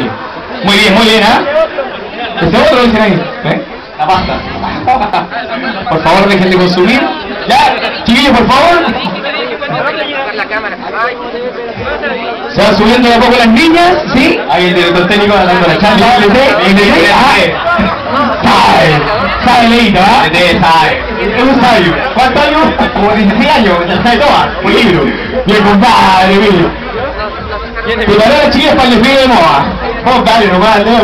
Muy bien, muy bien, ¿ah? Ese otro lo dicen ahí. ¿eh? La pasta. Por favor, dejen de consumir. Ya, chiquillos, por favor. Se van subiendo de a poco las niñas, ¿sí? Ahí el director técnico dando la charla. El de Sabe, sabe leído, ¿ah? sabe. Es un sabio. ¿Cuántos años? Como 16 años, ya sabe todas. Un libro. Y el compadre, Emilio. Preparar a las chiquillas para el desfile de moda. Compadre, nomás, ¿no?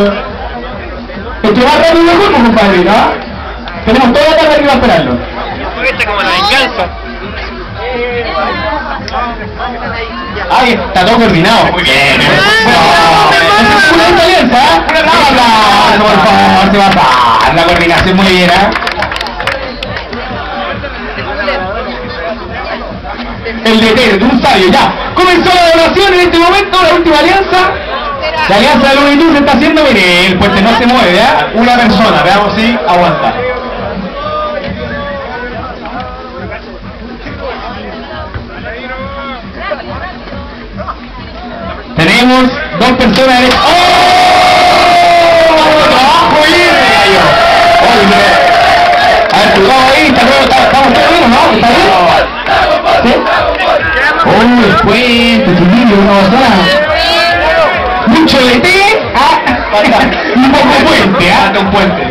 Que va rápido el grupo, compadre, ¿no? Tenemos toda la tarde arriba a esperarlo. Esta como la venganza. Ay, está todo coordinado. Muy bien. No, una alianza, ¿eh? Un aplauso, por favor, se va a dar la coordinación muy bien, ¿eh? El DT, de un sabio, ya. Comenzó la evaluación en este momento, la última alianza. La alianza de Looney se está haciendo, mire, el puente no se mueve, ¿eh? Una persona, veamos si aguanta. Tenemos dos personas en ¡Oh! Oye, a ver, cuidado ahí, está está- estamos bien, ¿no? ¿Está bien? ¡Oh, el puente, chiquillo, una basura! Mucho té, ah, y poco puente, ah, un puente.